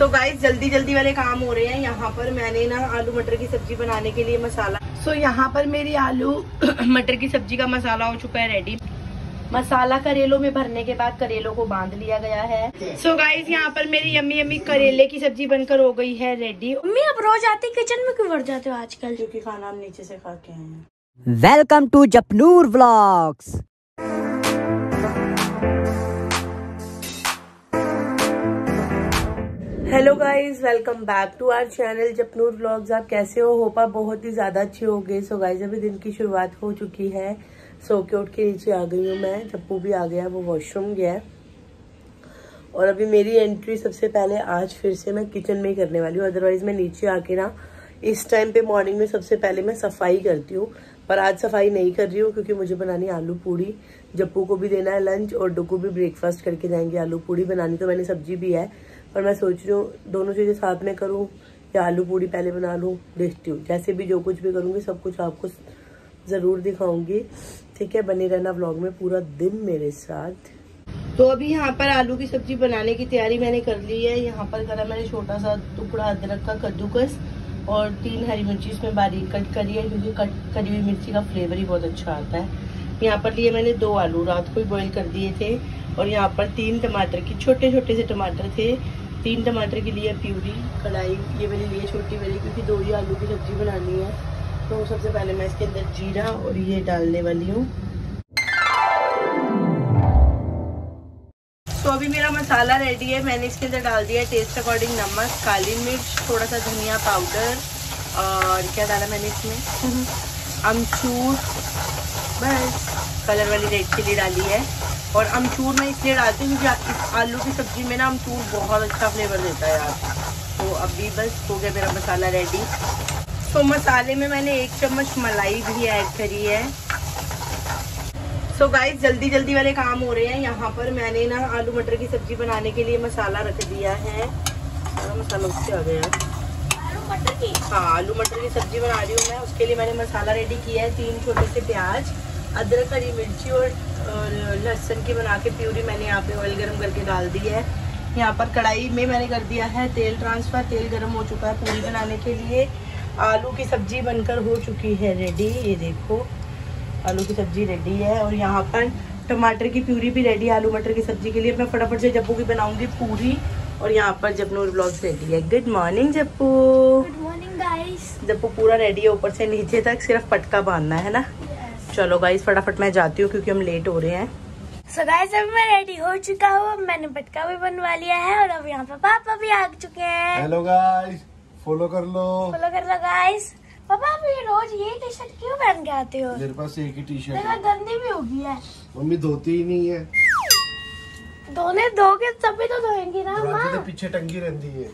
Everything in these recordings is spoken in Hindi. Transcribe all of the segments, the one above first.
सो so गाइस जल्दी जल्दी वाले काम हो रहे हैं। यहाँ पर मैंने ना आलू मटर की सब्ज़ी बनाने के लिए मसाला सो so यहाँ पर मेरी आलू मटर की सब्ज़ी का मसाला हो चुका है रेडी मसाला करेलों में भरने के बाद करेलों को बाँध लिया गया है। सो so गाइस यहाँ पर मेरी यम्मी यम्मी करेले की सब्ज़ी बनकर हो गई है रेडी मम्मी आप रोज आते किचन में क्यों भर जाते हो आजकल? क्योंकि खाना हम नीचे से खाते के हैं। Welcome to Japnoor vlogs hello guys welcome back to our channel Japnoor vlogs आप कैसे हो? होपा बहुत ही ज़्यादा अच्छे हो गए सो गाइस अभी दिन की शुरुआत हो चुकी है. सो के उठ के नीचे आ गई हूँ मैं. जप्पू भी आ गया, वो वॉशरूम गया है. और अभी मेरी एंट्री सबसे पहले आज फिर से मैं किचन में ही करने वाली हूँ. अदरवाइज़ मैं नीचे आके ना, इस टाइम पे मॉर्निंग में सबसे पहले मैं सफ़ाई करती हूँ. पर आज सफ़ाई नहीं कर रही हूँ क्योंकि मुझे बनानी आलू पूड़ी. जप्पू को भी देना है लंच और डुकू भी ब्रेकफास्ट करके जाएँगे आलू पूड़ी बनानी. तो मैंने सब्ज़ी भी है. पर मैं सोच रही हूँ, दोनों चीज़ें साथ में करूँ या आलू पूड़ी पहले बना लूँ देखती हूँ। जैसे भी जो कुछ भी करूँगी, सब कुछ आपको ज़रूर दिखाऊँगी। ठीक है, बने रहना व्लॉग में पूरा दिन मेरे साथ। तो अभी यहाँ पर आलू की सब्ज़ी बनाने की तैयारी मैंने कर ली है। यहाँ पर करा मैंने छोटा सा टुकड़ा अदरक का कद्दूकस और तीन हरी मिर्ची इसमें बारीक कट करी है, क्योंकि कट करी हुई मिर्ची का फ्लेवर ही बहुत अच्छा आता है। यहाँ पर लिए मैंने दो आलू, रात को ही बॉईल कर दिए थे। और यहाँ पर तीन टमाटर की छोटे छोटे से टमाटर थे। तीन टमाटर के लिए प्यूरी, कढ़ाई, ये मैंने लिए छोटी वाली क्योंकि दो ही आलू की सब्ज़ी बनानी है। तो सबसे पहले मैं इसके अंदर जीरा और ये डालने वाली हूँ। तो अभी मेरा मसाला रेडी है, मैंने इसके अंदर डाल दिया है टेस्ट अकॉर्डिंग नमक, काली मिर्च थोड़ा सा धनिया पाउडर और क्या डाला मैंने इसमें? अमचूर, बस। कलर वाली रेड चिली डाली है। और अमचूर मैं इसलिए डालती हूँ क्योंकि इस आलू की सब्ज़ी में ना अमचूर बहुत अच्छा फ्लेवर देता है यार। तो अभी बस हो गया मेरा मसाला रेडी तो मसाले में मैंने एक चम्मच मलाई भी ऐड करी है। सो so गाइस जल्दी जल्दी वाले काम हो रहे हैं। यहाँ पर मैंने ना आलू मटर की सब्ज़ी बनाने के लिए मसाला रख दिया है। सारा मसाला उससे आ गया आलू मटर की? हाँ आलू मटर की सब्ज़ी बना रही हूँ मैं। उसके लिए मैंने मसाला रेडी किया है। तीन छोटे से प्याज अदरक हरी मिर्ची और लहसुन की बना के प्यूरी मैंने यहाँ पे ऑयल गरम करके डाल दी है। यहाँ पर कढ़ाई में मैंने कर दिया है तेल ट्रांसफ़र तेल गरम हो चुका है पूरी बनाने के लिए। आलू की सब्ज़ी बनकर हो चुकी है रेडी ये देखो। आलू की सब्ज़ी रेडी है और यहाँ पर टमाटर की प्यूरी भी रेडी है। आलू मटर की सब्ज़ी के लिए मैं फटाफट से जप्पू की बनाऊँगी पूरी और यहाँ पर जपनूर ब्लॉग्स रेडी है। Good morning Jappu. Good morning guys Jappu पूरा रेडी है ऊपर से नीचे तक सिर्फ़ पटका बांधना है ना? चलो गाइस फटाफट मैं जाती हूँ क्योंकि हम लेट हो रहे हैं। सो गाइस अब मैं रेडी हो चुका हूँ। मैंने पटका भी बनवा लिया है और अब यहाँ पर पापा भी आ चुके हैं। हेलो गाइस फॉलो कर लो। फॉलो कर लो गाइस पापा आप ये रोज ये टी शर्ट क्यों पहन के आते हो? मेरे पास एक ही टी शर्ट देखो गंदी भी होगी है। मम्मी धोती ही नहीं है। धोने धोगे तभी तो धोएँगी ना माँ। पीछे टंगी रहती है।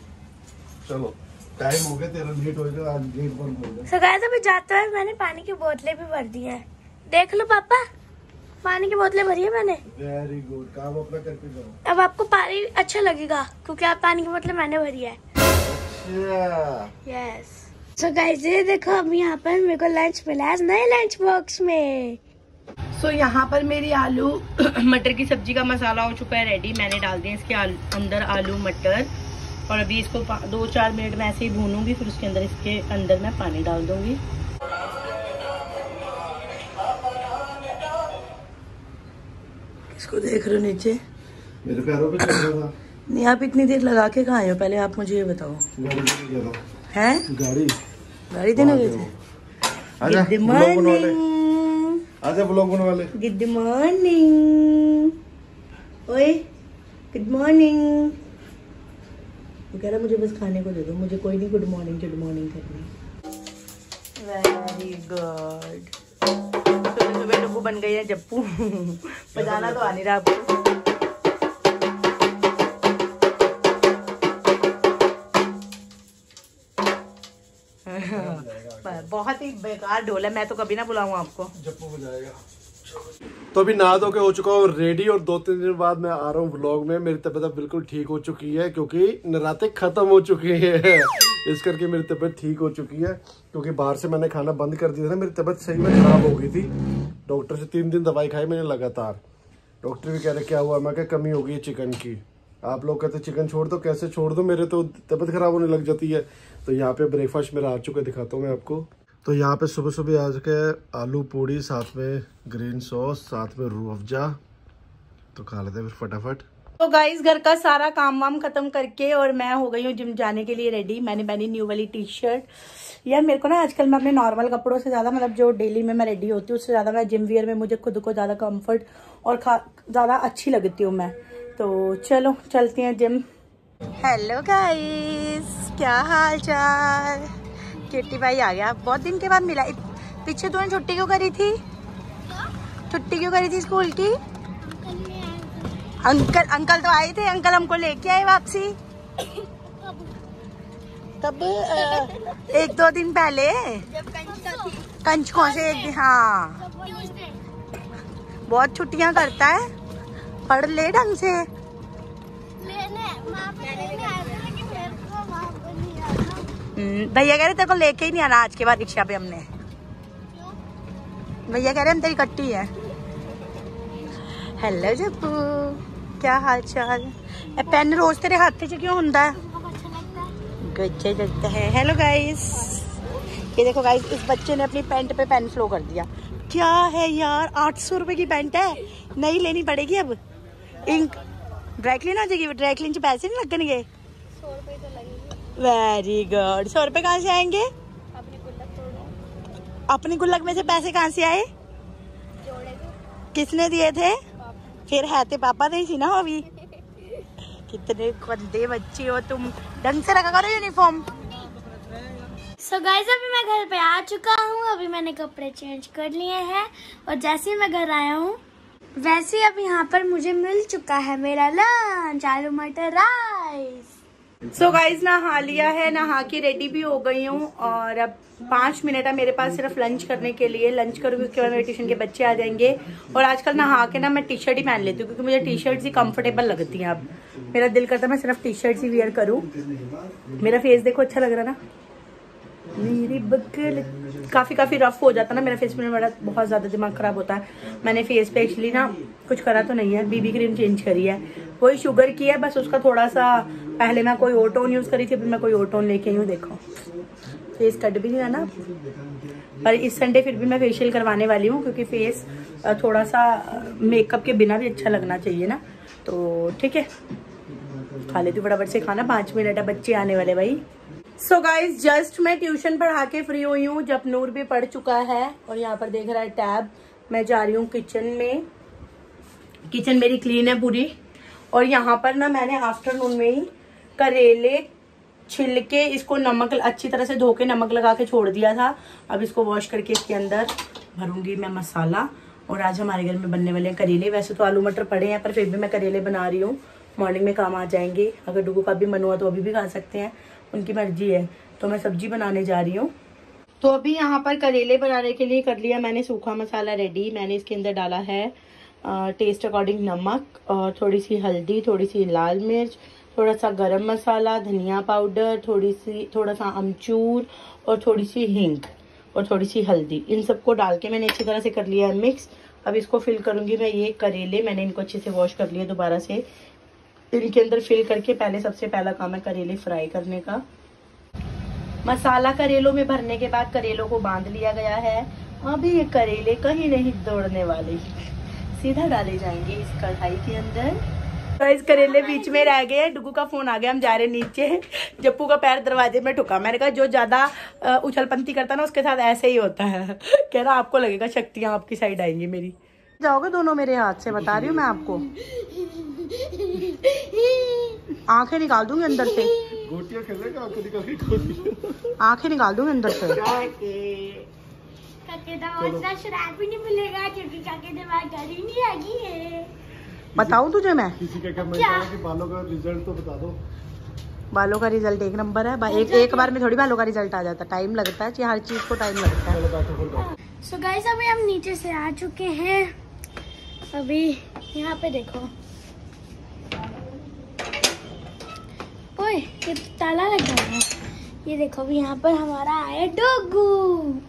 चलो टाइम हो गया तेरा लेट होएगा आज गेट बंद होगा सो गाइस अभी जाते हुए मैंने पानी की बोतलें भी भर दी हैं। देख लो पापा। पानी की बोतलें भरी है मैंने। वेरी गुड काम अपना करके जाओ। अब आपको पानी अच्छा लगेगा क्योंकि आप पानी की बोतलें मैंने भरी है। अच्छा। यस सो गाइस ये देखो अब यहाँ पर मेरे को लंच मिला है नए लंच बॉक्स में। सो so, यहाँ पर मेरी आलू मटर की सब्ज़ी का मसाला हो चुका है रेडी मैंने डाल दिया इसके आलू, अंदर आलू मटर। और अभी इसको दो चार मिनट में ऐसे ही भूनूँगी फिर उसके अंदर इसके अंदर मैं पानी डाल दूँगी। इसको देख रहे हो नीचे। मेरे पैरों पे चल रहा था। नहीं आप इतनी देर लगा के कहाँ आए हो? पहले आप मुझे ये बताओ। हैं? गाड़ी। गाड़ी देने गए थे? गुड मॉर्निंग आजा ब्लॉग बनवा ले गुड मॉर्निंग ओए गुड मॉर्निंग वो कह रहा मुझे बस खाने को दे दो। मुझे कोई नहीं गुड मॉर्निंग गुड मॉर्निंग करनी। वेरी गुड सुबह सुबह डब्बू बन गई है जप्पू। बजाना तो आ नहीं रहा आपको बहुत ही बेकार ढोल है मैं तो कभी ना बुलाऊं आपको। जप्पू बजाएगा। तो अभी नहा धो के हो चुका हूँ रेडी और दो तीन दिन बाद मैं आ रहा हूँ व्लॉग में। मेरी तबीयत बिल्कुल ठीक हो चुकी है, क्योंकि नराते खत्म हो चुकी है। इस करके मेरी तबीयत ठीक हो चुकी है, क्योंकि बाहर से मैंने खाना बंद कर दिया था। मेरी तबीयत सही में खराब हो गई थी। डॉक्टर से तीन दिन दवाई खाई मैंने लगातार। डॉक्टर भी कह रहे, क्या हुआ? मैं क्या कमी हो गई चिकन की। आप लोग कहते, चिकन छोड़ दो, कैसे छोड़ दो? मेरे तो तबीयत खराब होने लग जाती है। तो यहाँ पे ब्रेकफास्ट मेरा आ चुका दिखाता हूँ मैं आपको। तो यहाँ पे सुबह सुबह आ चुके हैं आलू पूड़ी साथ में ग्रीन सॉस साथ में रू अफजा तो खा लेते हैं फिर फटाफट। तो गाइस घर का सारा काम वाम खत्म करके और मैं हो गई हूँ जिम जाने के लिए रेडी मैंने पहनी न्यू वाली टी शर्ट यार मेरे को ना आजकल मैं अपने नॉर्मल कपड़ों से ज़्यादा मतलब जो डेली में मैं रेडी होती हूँ उससे ज़्यादा मैं जिम वियर में मुझे खुद को ज़्यादा कंफर्ट और ज़्यादा अच्छी लगती हूँ मैं। तो चलो चलते हैं जिम हेलो गाइस क्या हाल चाल? किट्टी भाई आ गया। बहुत दिन के बाद मिला। पीछे तूने छुट्टी क्यों करी थी? छुट्टी क्यों करी थी स्कूल की? अंकल अंकल तो आए थे। अंकल हमको लेके आए वापसी। कब एक दो दिन पहले। कंचकों से एक दिन हाँ। बहुत छुट्टियाँ करता है। पढ़ ले ढंग से। भैया कह रहे तेरे को लेके ही नहीं आना, आज के बाद रिक्शा पे हमने। भैया कह रहे हम तेरी कट्टी है। हेलो जप्पू क्या हाल चाल पेन रोज तेरे हाथ च क्यों ਹੁੰਦਾ गच्चे लगता है। हेलो गाइस ये देखो गाइस इस बच्चे ने अपनी पैंट पे पेन फ्लो कर दिया। क्या है यार, आठ सौ रुपए की पैंट है? नहीं लेनी पड़ेगी अब। इंक ड्राई क्लीन आ जाएगी। ड्राई क्लीन च पैसे नहीं लगनगे? वेरी गुड सौ रुपए कहाँ से आएँगे? अपनी गुल्लक में से पैसे कहाँ से आए? किसने दिए थे? फिर है तो पापा नहीं सी ना अभी? कितने गंदे बच्चे हो तुम। ढंग से रखा करो यूनिफॉर्म सो so गाइस अभी मैं घर पे आ चुका हूँ। अभी मैंने कपड़े चेंज कर लिए हैं। और जैसे ही मैं घर आया हूँ वैसे अब यहाँ पर मुझे मिल चुका है मेरा लंच आलू मटर राइस सो so गाइज़ नहा लिया है नहा के रेडी भी हो गई हूँ और अब पाँच मिनट है मेरे पास सिर्फ़ लंच करने के लिए। लंच करूँगी उसके बाद मेरे ट्यूशन के बच्चे आ जाएँगे। और आजकल नहा के ना मैं टी शर्ट ही पहन लेती हूँ, क्योंकि मुझे टी शर्ट ही कंफर्टेबल लगती हैं अब। मेरा दिल करता है मैं सिर्फ़ टी शर्ट ही वेयर करूँ। मेरा फेस देखो अच्छा लग रहा ना? मेरी बकल काफ़ी काफ़ी रफ हो जाता ना मेरा फेस में बड़ा, बहुत ज़्यादा दिमाग ख़राब होता है। मैंने फेस पे एक्चुअली ना कुछ करा तो नहीं है बीबी क्रीम चेंज करी है। वही शुगर की है, बस उसका थोड़ा सा पहले मैं कोई ओटोन यूज़ करी थी अभी मैं कोई ओटोन लेके हूँ देखो। फेस कट भी नहीं है ना। पर इस संडे फिर भी मैं फेशियल करवाने वाली हूँ, क्योंकि फेस थोड़ा सा मेकअप के बिना भी अच्छा लगना चाहिए ना। तो ठीक है। खा लेती हूँ फटाफट से खाना, पाँच मिनट है, बच्चे आने वाले भाई। सो गाइज़ जस्ट मैं ट्यूशन पढ़ा के फ्री हुई हूँ, जब नूर भी पढ़ चुका है, और यहाँ पर देख रहा है टैब मैं जा रही हूँ किचन में। किचन मेरी क्लीन है पूरी। और यहाँ पर ना मैंने आफ्टरनून में ही करेले छिल के इसको नमक, अच्छी तरह से धो के नमक लगा के छोड़ दिया था। अब इसको वॉश करके इसके अंदर भरूँगी मैं मसाला। और आज हमारे घर में बनने वाले हैं करेले। वैसे तो आलू मटर पड़े हैं, पर फिर भी मैं करेले बना रही हूँ। मॉर्निंग में काम आ जाएँगे। अगर डुगू का भी मन हुआ तो अभी भी खा सकते हैं। उनकी मर्ज़ी है। तो मैं सब्ज़ी बनाने जा रही हूँ। तो अभी यहाँ पर करेले बनाने के लिए कर लिया मैंने सूखा मसाला रेडी मैंने इसके अंदर डाला है टेस्ट अकॉर्डिंग नमक और थोड़ी सी हल्दी, थोड़ी सी लाल मिर्च, थोड़ा सा गरम मसाला, धनिया पाउडर थोड़ी सी, थोड़ा सा अमचूर और थोड़ी सी हिंग और थोड़ी सी हल्दी। इन सबको डाल के मैंने अच्छी तरह से कर लिया है मिक्स अब इसको फिल करूँगी मैं ये करेले। मैंने इनको अच्छे से वॉश कर लिया दोबारा से। इनके अंदर फिल करके पहले सबसे पहला काम है करेले फ्राई करने का। मसाला करेलों में भरने के बाद करेलों को बाँध लिया गया है। अभी ये करेले कहीं नहीं दौड़ने वाले। सीधा डाले जाएँगे इस कढ़ाई के अंदर। तो इस करेले बीच में रह गए। डुगू का फ़ोन आ गया, हम जा रहे नीचे। जप्पू का पैर दरवाजे में ठुका। मैंने कहा, जो ज़्यादा उछलपंती करता ना, उसके साथ ऐसे ही होता है। कह रहा, आपको लगेगा शक्तियाँ आपकी साइड आएँगी मेरी। जाओगे दोनों मेरे हाथ से? बता रही हूँ मैं आपको। आँखें निकाल दूँगी अंदर से। आँखें निकाल दूँगी अंदर से। बताऊँ तुझे मैं? किसी के कि बालों का रिज़ल्ट तो बता दो। बालों का रिज़ल्ट एक नंबर है। एक एक बार में थोड़ी बालों का रिज़ल्ट आ जाता। है टाइम लगता है हर चीज़ को टाइम लगता है। सो गाइस अभी हम नीचे से आ चुके हैं। अभी यहाँ पे देखो। तो ताला लग गया है। ये देखो अभी यहाँ पर हमारा आया डोगू।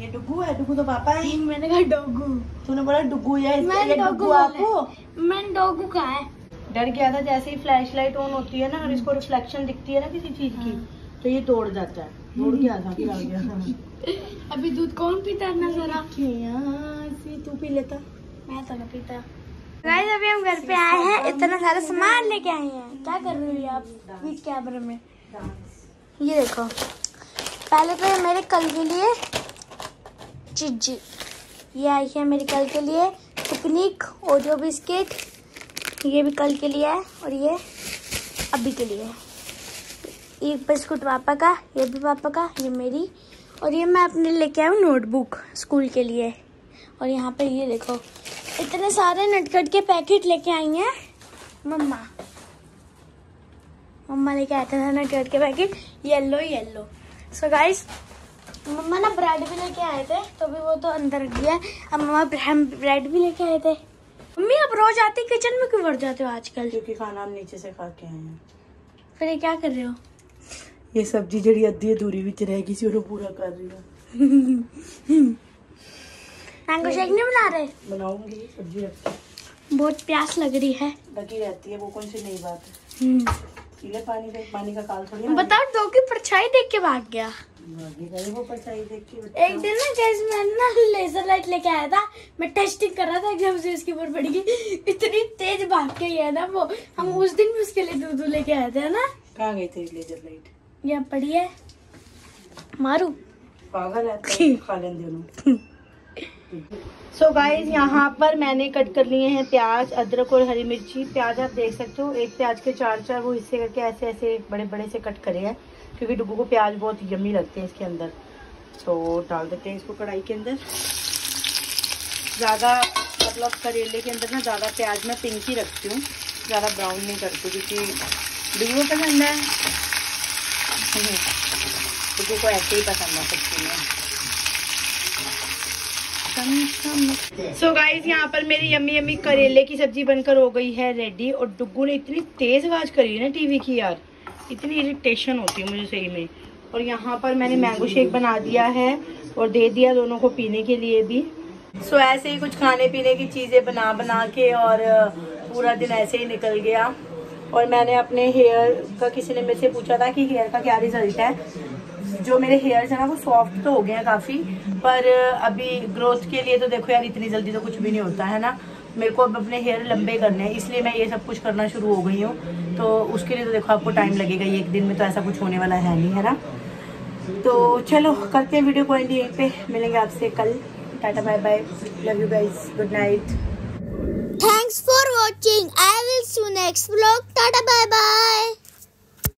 ये डुगू है डुगू तो पापा है। मैंने कहा डोगू। तूने बोला डुगू है मैं डोगू आपको? मैंने डोगू कहा है। डर गया था जैसे ही फ्लैश लाइट ऑन होती है ना और इसको रिफ्लेक्शन दिखती है ना किसी चीज़ की हाँ। तो ये दौड़ जाता है। के आता फिर आ गया। अभी दूध कौन पीता है ना जरा तू पी लेता। मैं तो नहीं पीता। गाइस अभी हम घर पे आए हैं, इतना सारा सामान लेके आए हैं। क्या कर रही हो आप? बीच कैमरे में। ये देखो। पहले तो मेरे कल के लिए चिज्जी। ये आई है मेरे कल के लिए पिकनिक ओरियो बिस्किट ये भी कल के लिए है, और ये अभी के लिए है। एक बिस्कुट पापा का, ये भी पापा का, ये मेरी। और ये मैं अपने लेके हूँ नोटबुक स्कूल के लिए। और यहाँ पे ये देखो इतने सारे नटखट के पैकेट लेके आई हैं। मम्मा। मम्मा लेके आया था नटखट के packet. Yellow yellow so guys मम्मा ना ब्रेड भी लेके आए थे तो भी वो तो अंदर गया अब मम्मा हम ब्रेड भी लेके आए थे। मम्मी आप रोज आते किचन में क्यों भर जाते हो आजकल? क्योंकि खाना हम नीचे से खा के आए हैं। फिर ये क्या कर रहे हो? ये सब्ज़ी जड़ी अद्धी अधूरी बिच रह गई सी और पूरा कर रही हूँ। मैंगो शेक नहीं बना रहे? बनाऊँगी सब्ज़ी रखती बहुत प्यास लग रही है। लगी रहती है वो कौन सी नई बात है? हम्म। पीले पानी का पानी का काल थोड़ी बताओ दो की परछाई देख के भाग गया। वो परछाई देख के बच्चा। एक दिन ना गैस मैं ना लेजर लाइट लेके आया था। मैं टेस्टिंग कर रहा था एकदम से उसके ऊपर पड़ गई इतनी तेज भाग के गया ना वो। हम उस दिन भी उसके लिए दूध लेके आए थे ना? कहाँ गई थी लेजर लाइट यहाँ पड़ी है। मारू। पागल है तो खा। लेंगे सो गाइस यहाँ पर मैंने कट कर लिए हैं प्याज, अदरक और हरी मिर्ची। प्याज आप देख सकते हो, एक प्याज के चार चार वो हिस्से करके ऐसे ऐसे बड़े बड़े से कट करे हैं, क्योंकि डुगू को प्याज बहुत यमी लगते हैं इसके अंदर। तो डाल देते हैं इसको कढ़ाई के अंदर। ज़्यादा मतलब करेले के अंदर ना ज़्यादा प्याज मैं पिंक ही रखती हूँ, ज़्यादा ब्राउन नहीं करती क्योंकि डुबू पसंद है। डुगू को ऐसे ही पसंद है सब चीज़ें सो गाइस यहाँ पर मेरी यम्मी यम्मी करेले की सब्ज़ी बनकर हो गई है रेडी और डुग्गू ने इतनी तेज आवाज़ करी है ना टीवी की यार। इतनी इरिटेशन होती है मुझे सही में। और यहाँ पर मैंने मैंगो शेक बना दिया है और दे दिया दोनों को पीने के लिए भी। सो ऐसे ही कुछ खाने पीने की चीज़ें बना बना के और पूरा दिन ऐसे ही निकल गया। और मैंने अपने हेयर का किसी ने मेरे से पूछा था कि हेयर का क्या रिज़ल्ट है। जो मेरे हेयर्स है ना, वो सॉफ्ट तो हो गए हैं काफ़ी, पर अभी ग्रोथ के लिए तो देखो यार, इतनी जल्दी तो कुछ भी नहीं होता, है ना? मेरे को अब अपने हेयर लंबे करने हैं, इसलिए मैं ये सब कुछ करना शुरू हो गई हूँ। तो उसके लिए तो देखो, आपको टाइम लगेगा एक दिन में तो ऐसा कुछ होने वाला है नहीं, है ना? तो चलो, करते हैं वीडियो एंड यहीं पे। मिलेंगे आपसे कल। Tata bye bye love you guys good night for watching. I will see you next vlog. Tata, bye bye.